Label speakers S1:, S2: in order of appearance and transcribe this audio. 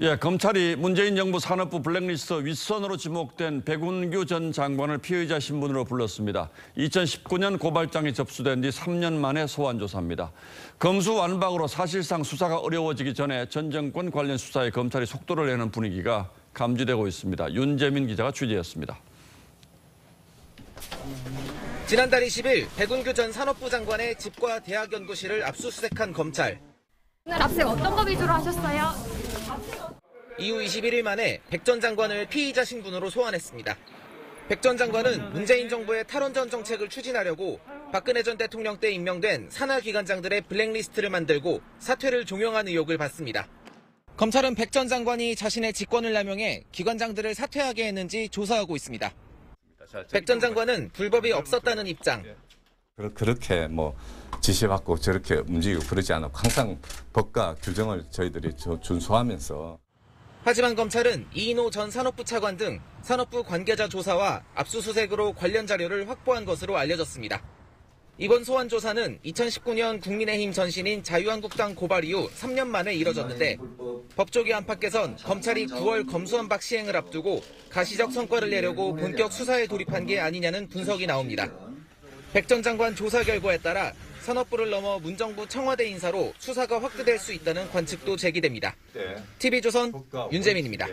S1: 예, 검찰이 문재인 정부 산업부 블랙리스트 윗선으로 지목된 백운규 전 장관을 피의자 신분으로 불렀습니다. 2019년 고발장이 접수된 뒤 3년 만에 소환 조사입니다. 검수완박으로 사실상 수사가 어려워지기 전에 전 정권 관련 수사에 검찰이 속도를 내는 분위기가 감지되고 있습니다. 윤재민 기자가 취재했습니다.
S2: 지난달 20일 백운규 전 산업부 장관의 집과 대학 연구실을 압수수색한 검찰.
S3: 오늘 압수색 어떤 거 위주로 하셨어요?
S2: 이후 21일 만에 백 전 장관을 피의자 신분으로 소환했습니다. 백 전 장관은 문재인 정부의 탈원전 정책을 추진하려고 박근혜 전 대통령 때 임명된 산하 기관장들의 블랙리스트를 만들고 사퇴를 종용한 의혹을 받습니다. 검찰은 백 전 장관이 자신의 직권을 남용해 기관장들을 사퇴하게 했는지 조사하고 있습니다. 백 전 장관은 불법이 없었다는 입장.
S4: 그렇게 뭐 지시받고 저렇게 움직이고 그러지 않고 항상 법과 규정을 저희들이 저- 준수하면서
S2: 하지만 검찰은 이인호 전 산업부 차관 등 산업부 관계자 조사와 압수수색으로 관련 자료를 확보한 것으로 알려졌습니다. 이번 소환 조사는 2019년 국민의힘 전신인 자유한국당 고발 이후 3년 만에 이뤄졌는데 법조계 안팎에선 검찰이 9월 검수완박 시행을 앞두고 가시적 성과를 내려고 본격 수사에 돌입한 게 아니냐는 분석이 나옵니다. 백 전 장관 조사 결과에 따라 산업부를 넘어 문정부 청와대 인사로 수사가 확대될 수 있다는 관측도 제기됩니다. TV조선 윤재민입니다.